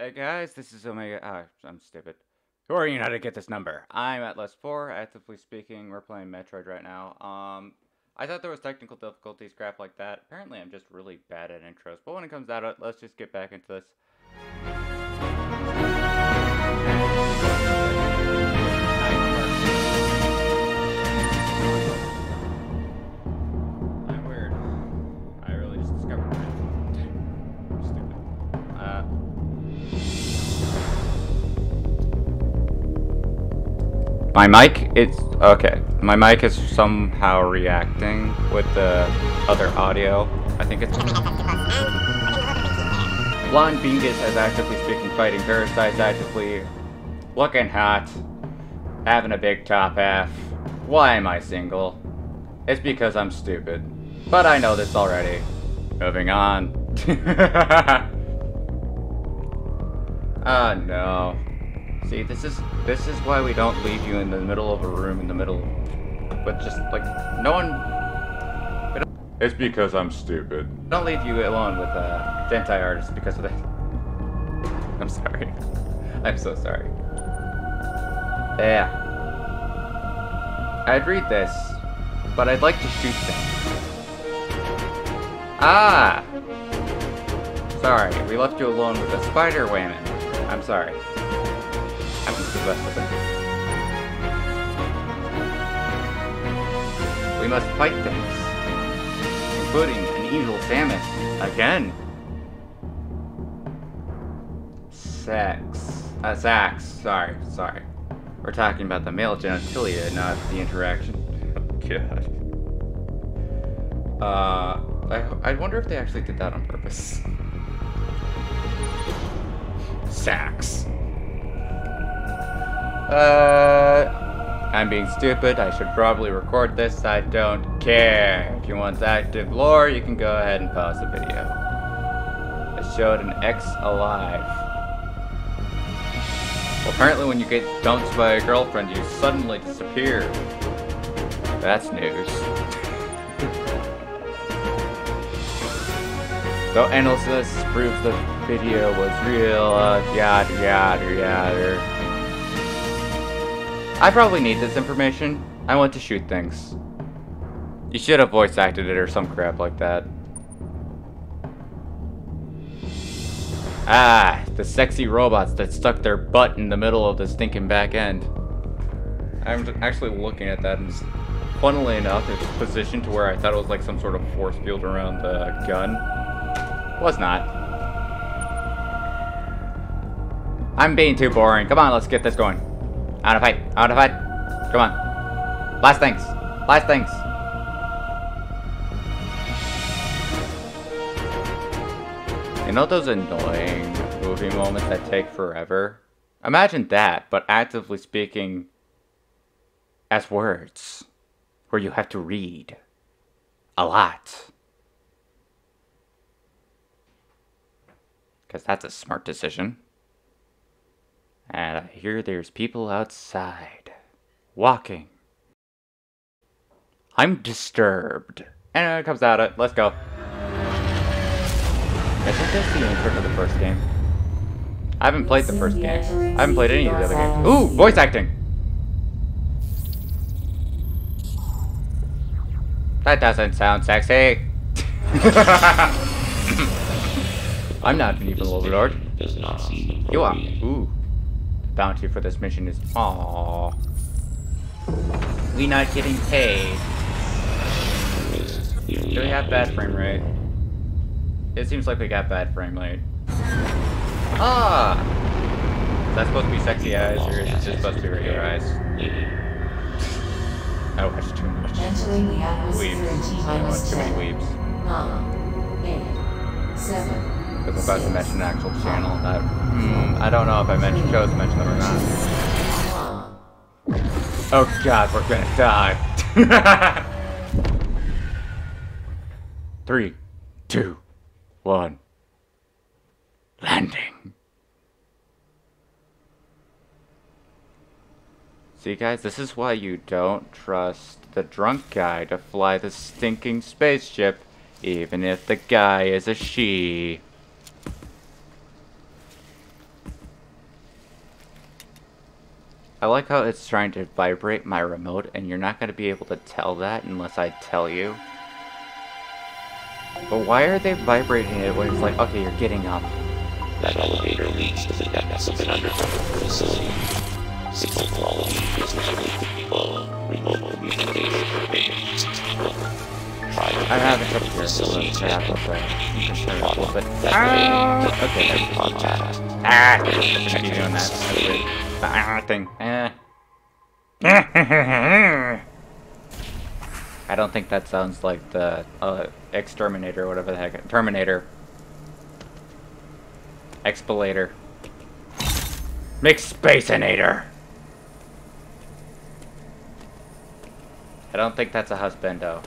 Hey guys, this is Omega. Ah, I'm stupid. Who are you now to get this number? I'm Atlas 4, actively speaking. We're playing Metroid right now. Um, I thought there was technical difficulties, crap like that. Apparently, I'm just really bad at intros. But when it comes out, let's just get back into this. My mic, it's okay. My mic is somehow reacting with the other audio. I think it's. Blonde Bingus has actively speaking fighting parasites, actively looking hot, having a big top half. Why am I single? It's because I'm stupid. But I know this already. Moving on. Ah, no. See, this is this is why we don't leave you in the middle of a room in the middle, but just like no one. It's because I'm stupid. Don't leave you alone with uh, Gentai artists because of that. I'm sorry. I'm so sorry. Yeah. I'd read this, but I'd like to shoot things. Ah! Sorry, we left you alone with a spider woman. I'm sorry. Happens to the best of. We must fight things, including an evil Samus. Again. Sex. Uh, Sax. Sorry, sorry. We're talking about the male genitalia, not the interaction. God. Uh, I, I wonder if they actually did that on purpose. Sax. Uh, I'm being stupid. I should probably record this. I don't care. If you want active lore, you can go ahead and pause the video. I showed an ex alive. Well, apparently when you get dumped by a girlfriend, you suddenly disappear. That's news. So analysis proves the video was real, uh, yada yada yada. I probably need this information. I want to shoot things. You should have voice acted it or some crap like that. Ah, the sexy robots that stuck their butt in the middle of the stinking back end. I'm actually looking at that and s- funnily enough, it's positioned to where I thought it was like some sort of force field around the gun. Was not. I'm being too boring. Come on, let's get this going. I wanna fight. I wanna fight. Come on. Last things. Last things. You know those annoying movie moments that take forever? Imagine that, but actively speaking as words, where you have to read a lot. Because that's a smart decision. And I hear there's people outside walking. I'm disturbed. And it comes out it. Let's go. I think that's the intro to the first game. I haven't played the first game. I haven't played any of the other games. Ooh, voice acting! That doesn't sound sexy. I'm not an evil overlord. Does not seem You are. Ooh. Bounty for this mission is. Aww. We not getting paid. Do we have bad frame rate? It seems like we got bad frame rate. Ah! Is that supposed to be sexy eyes, or is it just supposed to be regular eyes? I watched too much. Entering the atmosphere in Weebs. T I watched too many 10, weebs. 9, 8, 7, Because I'm about to mention an actual channel that. Hmm, I don't know if I mentioned, chose to mention them or not. Oh god, we're gonna die. Three, two, one. Landing. See, guys, this is why you don't trust the drunk guy to fly the stinking spaceship, even if the guy is a she. I like how it's trying to vibrate my remote, and you're not going to be able to tell that unless I tell you. But why are they vibrating it when it's like, okay, you're getting up? That elevator leads to the depths of an underground facility. Signal quality is below remote communication to I'm having trouble here, prevent so facility have a You can turn it a little bit. Ah, okay, make there we go. Ah, I be doing that. That's weird. The ah thing. Eh. I don't think that sounds like the uh, exterminator, or whatever the heck. Terminator. Expelator. McSpaceinator! I don't think that's a husbando.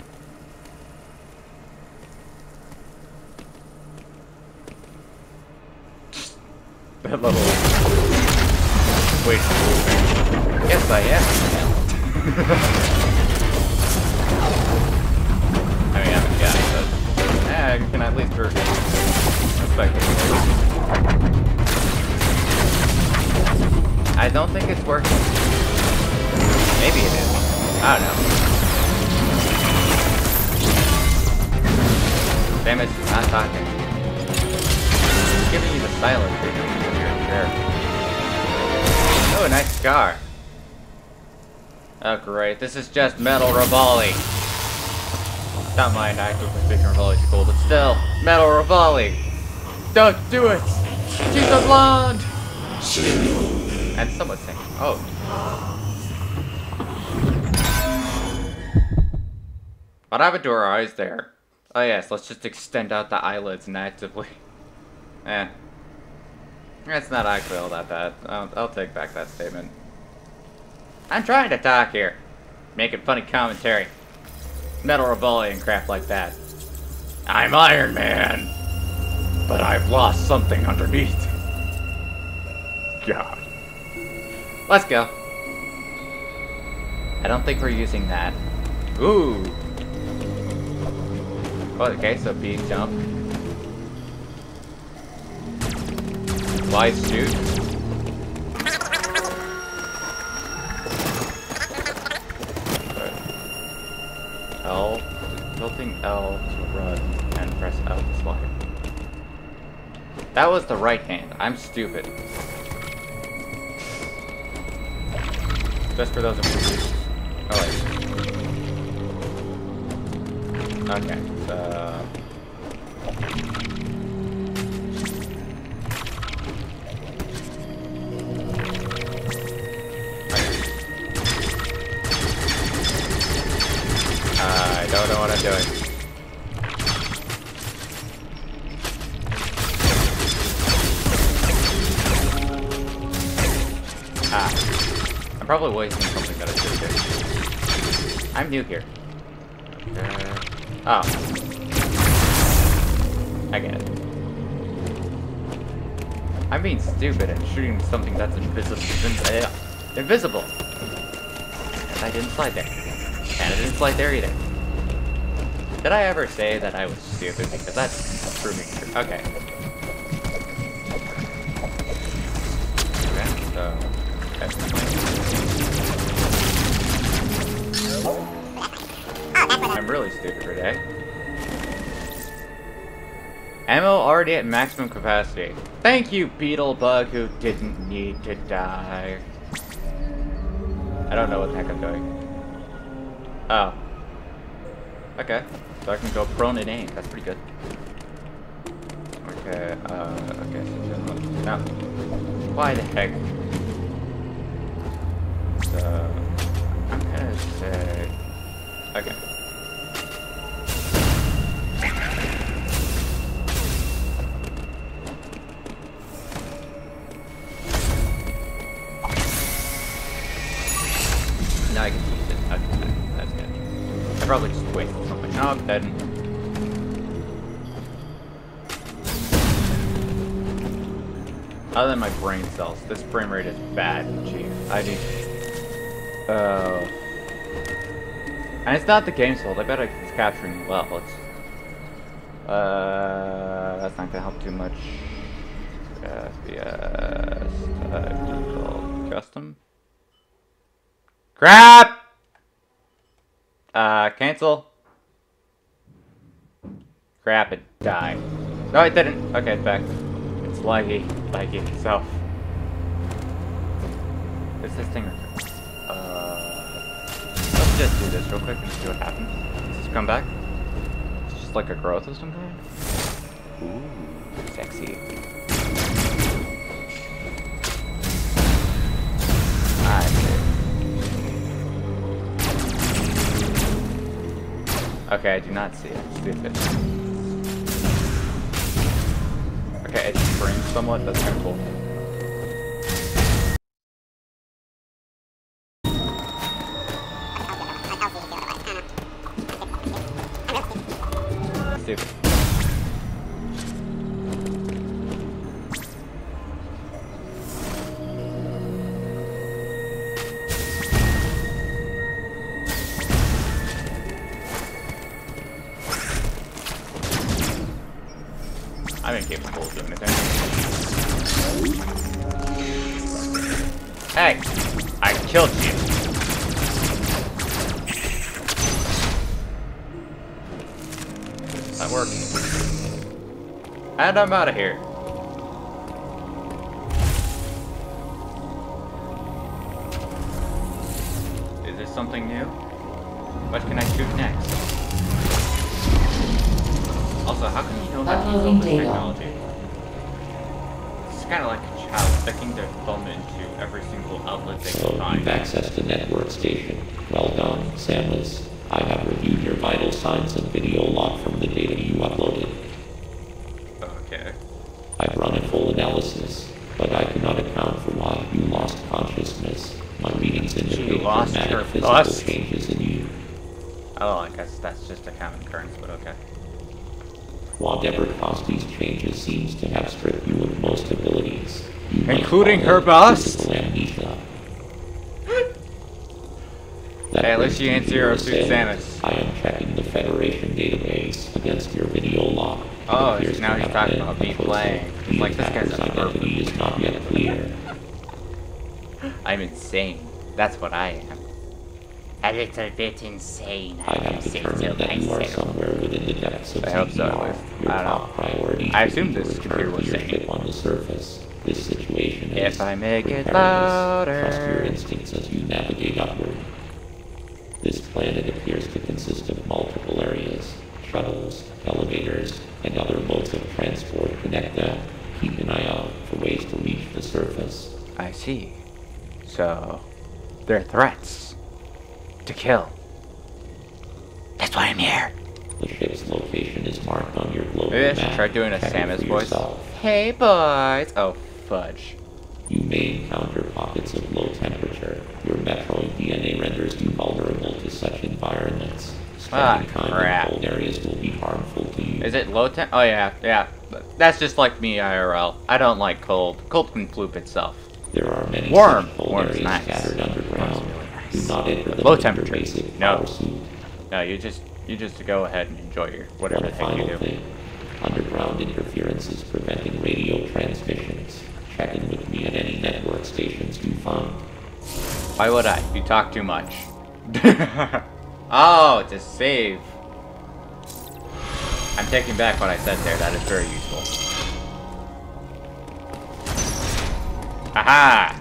That level. Wait. Yes, I am. I mean, I'm a guy, but eh, I can at least respect it. I don't think it's working. Maybe it is. I don't know. Damn is not talking. It's giving you the silent treatment there. Oh, nice scar. Oh, great. This is just Metal Revali. Not mind, actually, speaking Revali's cool, but still, Metal Revali. Don't do it! She's a blonde! And someone saying, oh. What happened to her eyes there? Oh yes, let's just extend out the eyelids inactively. Eh. It's not actually all that bad. I'll, I'll take back that statement. I'm trying to talk here. Making funny commentary. Metal Revali and crap like that. I'm Iron Man. But I've lost something underneath. God. Let's go. I don't think we're using that. Ooh. Oh, okay, so B jump. Wise shoot. L, tilting L to run, and press L to slide. That was the right hand. I'm stupid. Just for those. Oh wait. Okay, so. Doing. Ah. I'm probably wasting something that I should do. I'm new here. Uh, oh. I get it. I'm being stupid and shooting something that's invisible. invisible. And I didn't slide there. And I didn't slide there either. Did I ever say that I was stupid? Because that's proving true. Okay. Okay, so... okay. I'm really stupid today. Ammo already at maximum capacity. Thank you, Beetlebug, who didn't need to die. I don't know what the heck I'm doing. Oh. Okay. So I can go prone and aim. That's pretty good. Okay, uh, okay, so. Now, why the heck? So, I'm gonna say, okay. Now I can use it. Okay, that's good. I probably just. No, I'm dead. Other than my brain cells, this frame rate is bad cheap. I need. Oh. And it's not the game's fault. I bet it's capturing well. It's. Uh, that's not gonna help too much. FPS uh, custom. Crap! Uh, cancel. Crap, it died. No, it didn't. Okay, it's back. It's laggy. Laggy itself. Is this thing... Uh... Let's just do this real quick and see what happens. Does this come back? It's just like a growth of some kind? Ooh, sexy. Okay, I do not see it. Stupid. Somewhat. That's kind of cool. And I'm out of here. Is this something new? What can I shoot next? Also, how can you know how to use all this technology? It's kind of like a child sticking their thumb into every single outlet they So can find. you've accessed the network station. Well done, Samus. I have reviewed your vital signs and video log from the data you uploaded. Okay. I've run a full analysis, but I cannot account for why you lost consciousness. My readings indicate lost dramatic her physical bust. changes in you. Oh, I guess that's just a common occurrence, but okay. Whatever caused these changes seems to have stripped you of most abilities. Including her bust? amnesia. Hey, at least me ain't Zero Suit. Samus. I am checking the Federation database against your video log. Oh, appears now he's talking about me playing. Like, this guy's attacker's a pervert. identity is not yet clear. I'm insane. That's what I am. A little bit insane. I have determined that you are somewhere within the depths of I hope so, at CPR. least. Your I don't top priority I assume this return computer was your saying on the surface. This situation is If I make it louder. Trust your instincts as you navigate upward. This planet appears to consist of multiple areas. Shuttles, elevators, and other modes of transport connect them. Keep an eye out for ways to reach the surface. I see. So, they're threats. To kill. That's why I'm here. The ship's location is marked on your global Maybe I should map. try doing a Check Samus voice. yourself. Hey, boys. Oh, fudge. You may encounter pockets of low temperature. Your Metroid DNA renders you vulnerable to such environments. Spending Ah, time crap. in cold areas will be harmful to you. Is it low temp? Oh, yeah, yeah. That's just like me, IRL. I don't like cold. Cold can floop itself. There are many Warm. such cold Warm's areas nice. scattered Warm's underground. Really Do not enter them Low with temperature. basic No. No, you just you just go ahead and enjoy your whatever One the heck you do. thing. Underground interference is preventing radio transmissions. Check in with me at any network stations you find. Why would I? You talk too much. oh, to save. I'm taking back what I said there. That is very useful. Aha!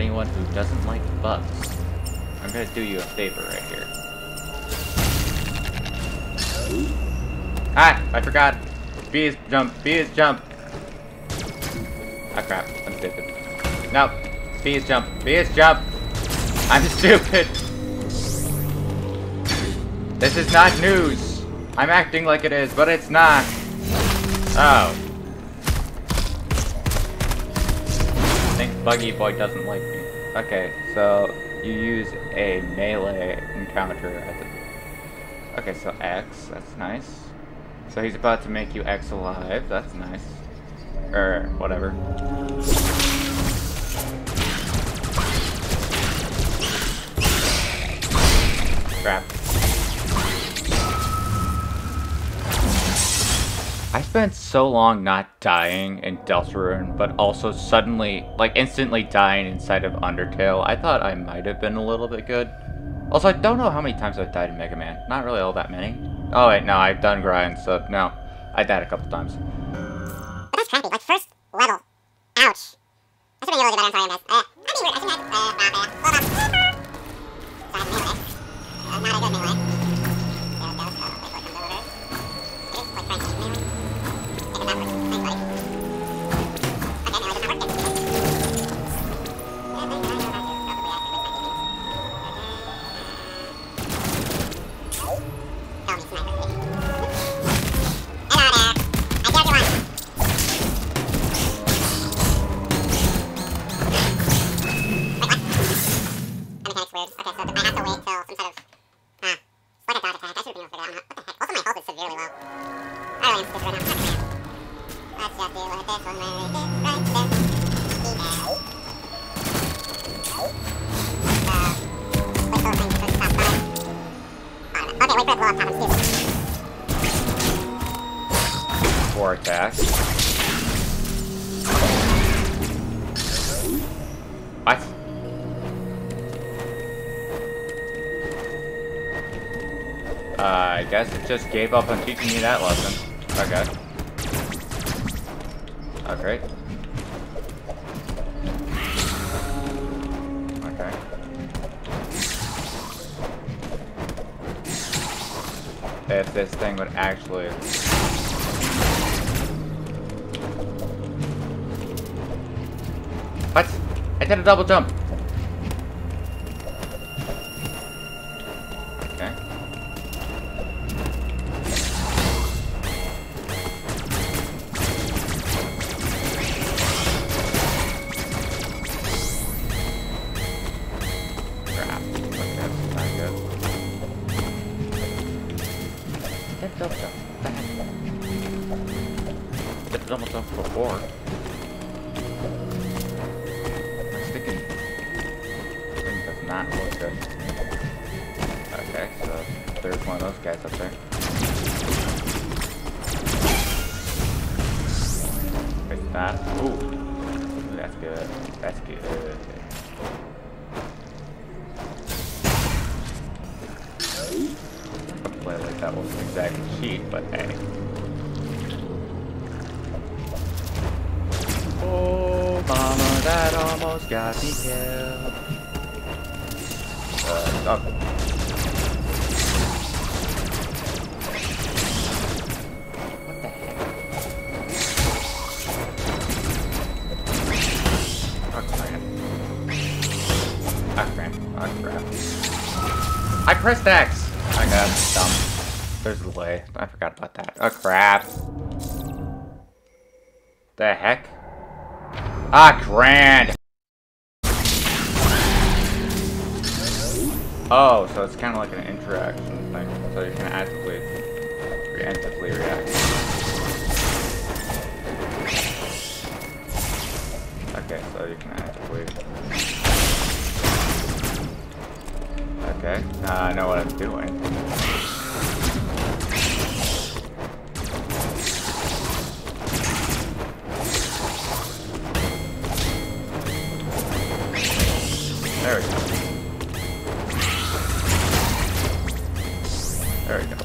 Anyone who doesn't like bugs, I'm gonna do you a favor right here. Ah! I forgot! B is jump, B is jump! Ah crap, I'm stupid. Nope. B is jump, B is jump! I'm stupid! This is not news! I'm acting like it is, but it's not! Oh. Buggy Boy doesn't like me. Okay, so you use a melee encounter at the... Okay, so X, that's nice. So he's about to make you X alive, that's nice. Or whatever. Crap. I spent so long not dying in Deltarune, but also suddenly, like instantly dying inside of Undertale. I thought I might have been a little bit good. Also, I don't know how many times I've died in Mega Man. Not really all that many. Oh wait, no, I've done grind, so no. I died a couple times. Just gave up on teaching me that lesson. Okay. Oh, great. Okay. If this thing would actually... What? I did a double jump. Oh. What the heck? Oh, crap. Oh, crap. Oh, crap. I pressed X! I got dumb. There's a delay. I forgot about that. Oh, crap. The heck? Ah, grand! Oh, so it's kind of like an interaction thing. So you can actively, preemptively react. Okay, so you can actively. Okay, uh, I know what I'm doing. There we go.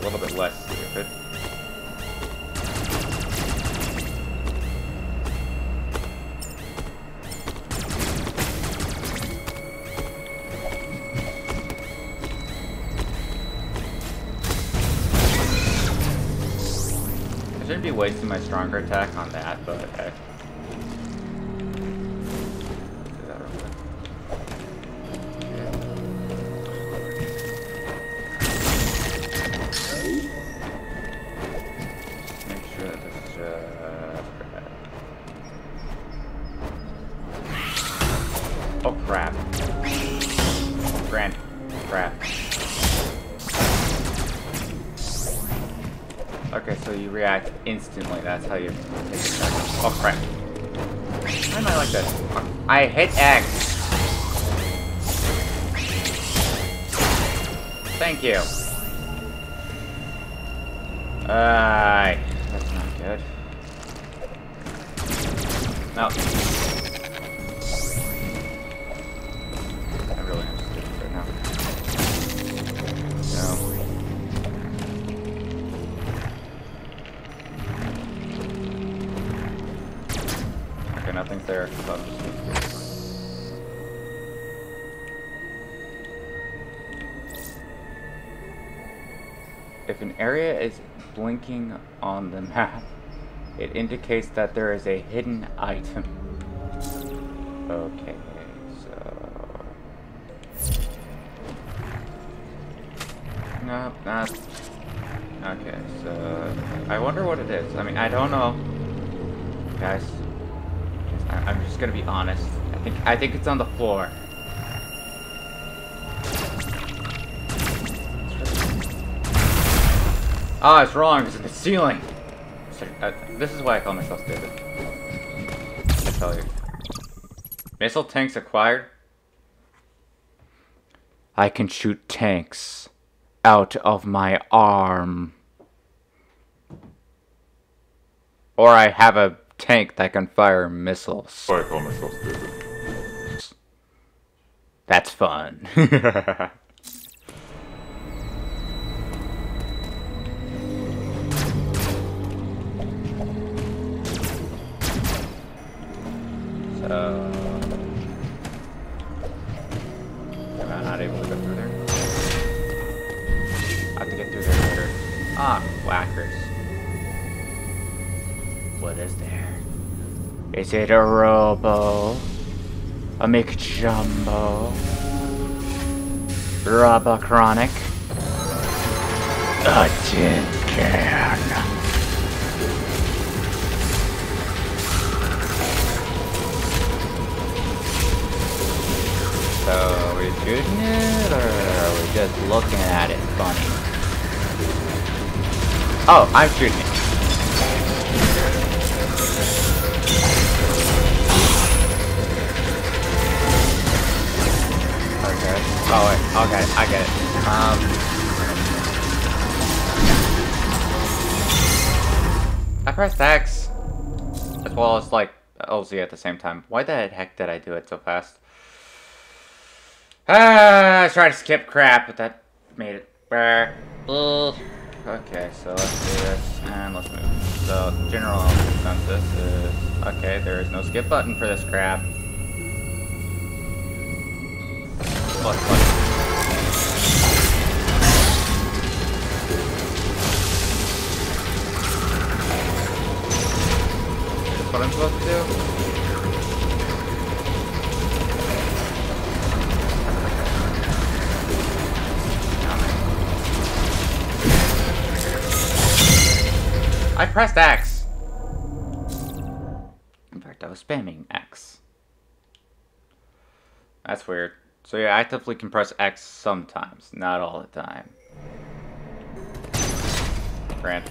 Little bit less stupid. I shouldn't be wasting my stronger attack on that, but okay. React instantly. That's how you take attack. Oh crap. Why am I like this? I hit X. Thank you. Uh, that's not good. good. No. Area is blinking on the map, it indicates that there is a hidden item. Okay, so... No, not... Okay, so... I wonder what it is. I mean, I don't know. Guys, I'm just gonna be honest. I think I think it's on the floor. Ah, it's wrong. It's in the ceiling. So, uh, this is why I call myself stupid. I tell you. Missile tanks acquired. I can shoot tanks out of my arm. Or I have a tank that can fire missiles. I call myself stupid. That's fun. so, am I not able to go through there? I have to get through there later. Ah, whackers. What is there? Is it a robo? A McJumbo? Robochronic? A tin can? We shooting it, or are we just looking at it funny? Oh, I'm shooting it. Okay. Oh wait. Okay, I get it. Um. I pressed X, as well as like LZ at the same time. Why the heck did I do it so fast? Ah, I tried to skip crap, but that made it. Brr. Okay, so let's do this and let's move. So general consensus is okay. There is no skip button for this crap. Plus, plus. Is what I'm supposed to do? I pressed X. In fact, I was spamming X. That's weird. So you actively can press X sometimes, not all the time. Grant.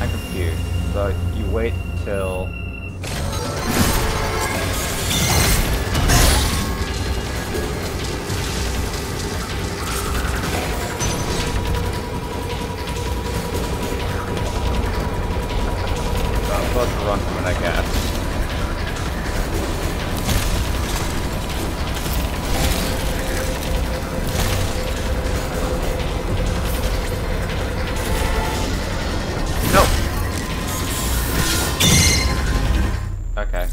I'm confused. So you wait till... supposed to run from it, I guess. No. Okay.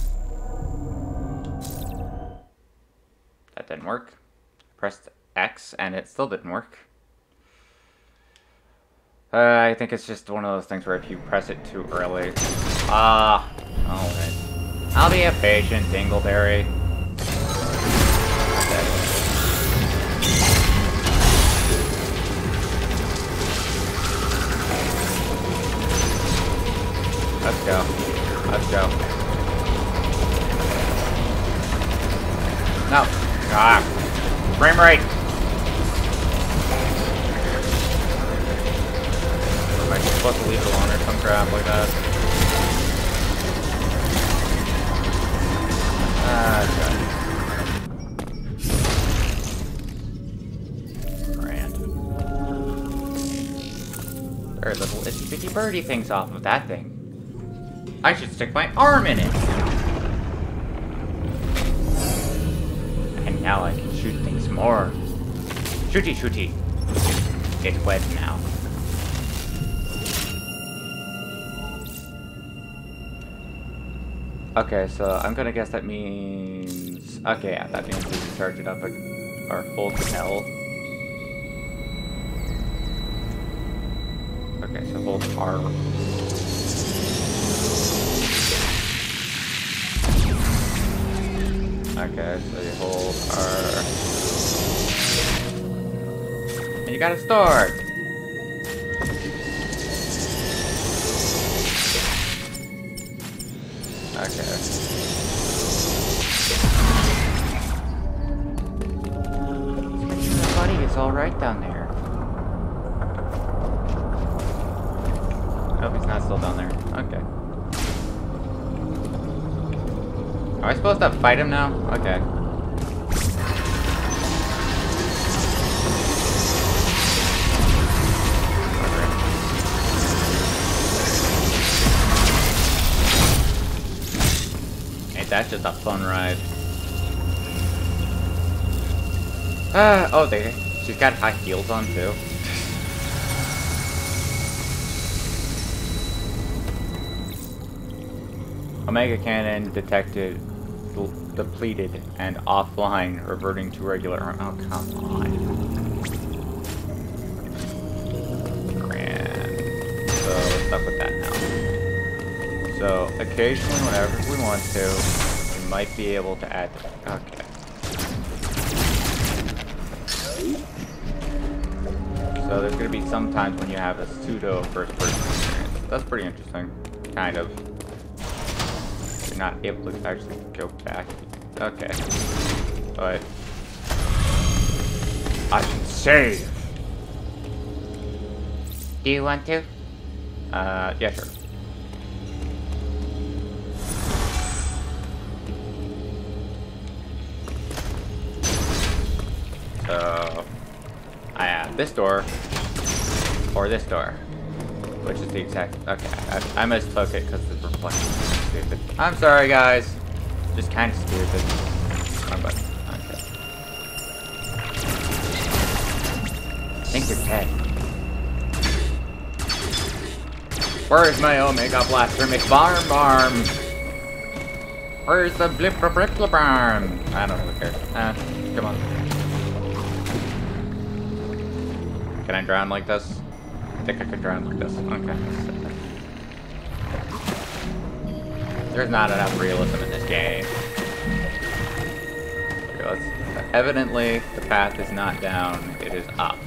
That didn't work. Pressed X and it still didn't work. Uh, I think it's just one of those things where if you press it too early. Ah, alright. I'll be a patient, Dingleberry. Let's go. Let's go. No. Ah. Frame rate. Supposed to leave it alone or some crap like that? Ah, okay. Grand. Very little itty bitty birdie things off of that thing. I should stick my arm in it. And now I can shoot things more. Shooty shooty. It's wet now. Okay, so I'm gonna guess that means... Okay, yeah, that means we can charge it up our full L. Okay, so hold R. Okay, so you hold R. And you gotta start! My buddy is alright down there. Nope, he's not still down there. Okay. Are I supposed to fight him now? Okay. Ain't that just a fun ride? Ah, oh, they, she's got high heels on too. Omega cannon detected, depleted, and offline, reverting to regular. Oh, come on. Grand. So, stuck with that now. So, occasionally, whenever we want to, might be able to add. Okay. So, there's gonna be some times when you have a pseudo first person experience. That's pretty interesting. Kind of you're not able to actually go back. Okay. But I can save. Do you want to? Uh, yeah, sure. So I have this door or this door. Which is the exact... Okay, I, I mistook it because it's reflection stupid. I'm sorry, guys. Just kind of stupid. Oh, but, okay. I think you're dead. Where's my Omega Blaster McBarm Barm? Where's the blip blip blip blip arm? I don't really care. Uh, come on. Can I drown like this? I think I could drown like this. Okay. There's not enough realism in this game. Evidently, the path is not down, it is up.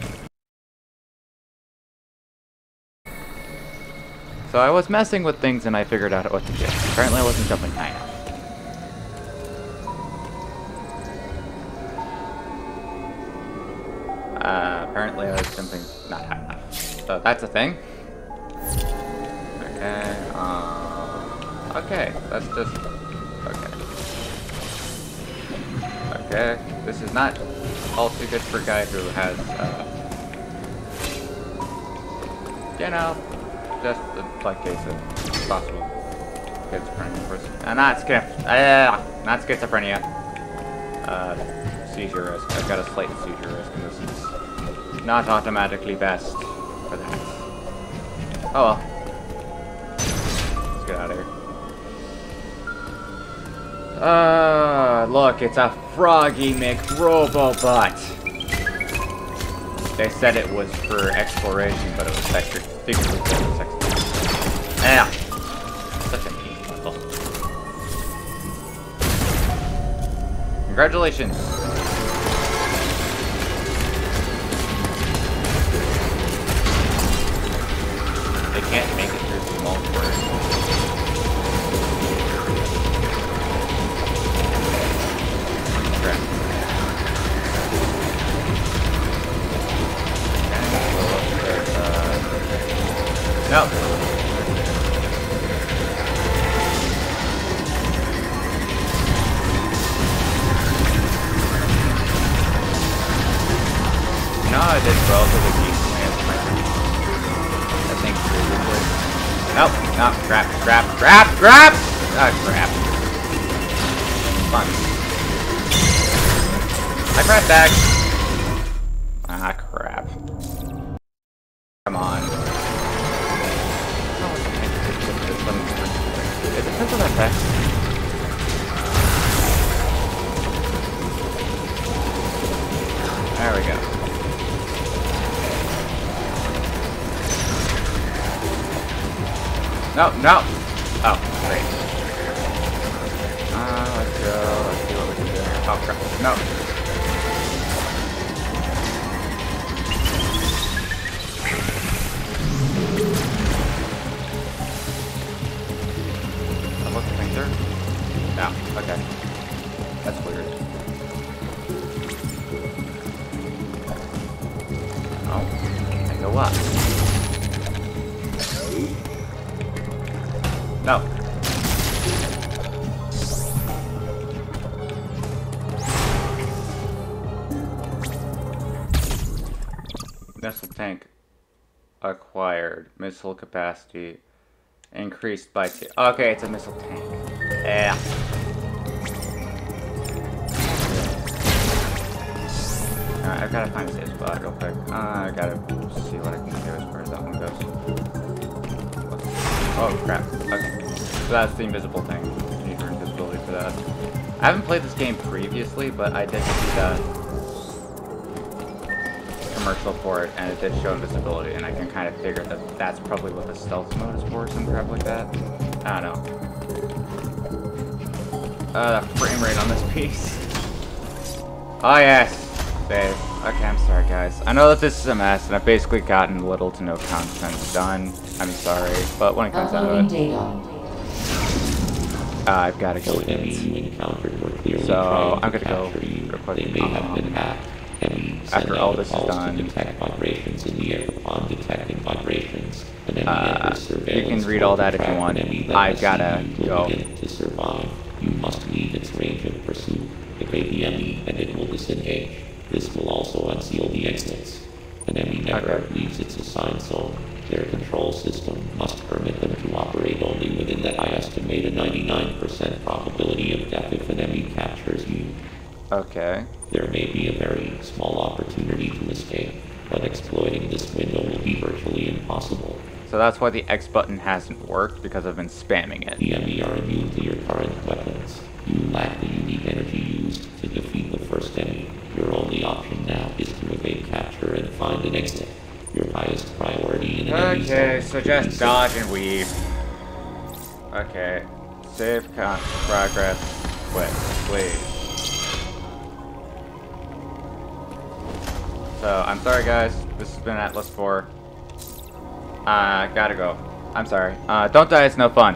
So I was messing with things and I figured out what to do. Apparently I wasn't jumping high enough. Apparently I was jumping not high enough. So that's a thing. Okay, um, okay, that's just, okay. Okay, this is not all too good for a guy who has, uh, you know, just a slight case of possible schizophrenia. person- Uh, not schizophrenia, uh, not schizophrenia. Uh, seizure risk. I've got a slight seizure risk, and this is not automatically best for that. Oh well. Let's get out of here. Uh, look, it's a Froggy McRobobutt. They said it was for exploration, but it was sector. Yeah. Such a level. Congratulations. They can't make it through the multiverse. Correct. No. No, I did relatively decently as my No, crap, crap, crap, crap! Ah, crap. Fun. I crap back. No, no! Oh, great. Uh, let's go. Let's see what we can do. Oh, crap. No. Missile capacity increased by two. Okay, it's a missile tank. Yeah. Alright, I've gotta find a safe spot real quick. Uh, I gotta see what I can do as far as that one goes. Oh crap. Okay. So that's the invisible thing. You need your invisibility for that. I haven't played this game previously, but I did see the commercial for it, and it did show invisibility, and I can kind of figure that that's probably what the stealth mode is for, some crap like that. I don't know. Uh, the frame rate on this piece. Oh yes, save. Okay, I'm sorry guys. I know that this is a mess, and I've basically gotten little to no content done. I'm sorry, but when it comes out Uploading to it, uh, I've got to go So with any it. you encountered So, I'm gonna go capture you. real quick. They may have been hacked. Enemy after all this is done- detect vibrations in the air upon detecting vibrations. Uh, you can read all that if you want. an enemy that I've gotta go. To survive, you must leave its range of pursuit. Evade the enemy, and it will disengage. This will also unseal the exits. An enemy never Okay. leaves its assigned zone. Their control system must permit them to operate only within that I estimate a 99% probability of death if an enemy captures you. Okay. There may be a very small opportunity to escape, but exploiting this window will be virtually impossible. So that's why the X button hasn't worked, because I've been spamming it. The enemy are immune to your current weapons. You lack the unique energy used to defeat the first enemy. Your only option now is to evade capture and find an exit. Your highest priority in an enemy Okay, so just dodge and weave. Okay. Save progress. Quit, please. So, I'm sorry guys. This has been Atlas 4. Uh, gotta go. I'm sorry. Uh, don't die, it's no fun.